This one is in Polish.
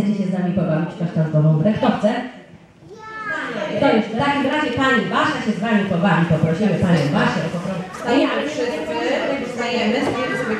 Chcecie się z nami pobawić pasztazdową brechtowce? Kto jeszcze? W takim razie Pani Wasza się z Wami pobawi. Poprosimy Panią Basię o poprawkę. Wstajemy wszyscy, wstajemy, zbieramy sobie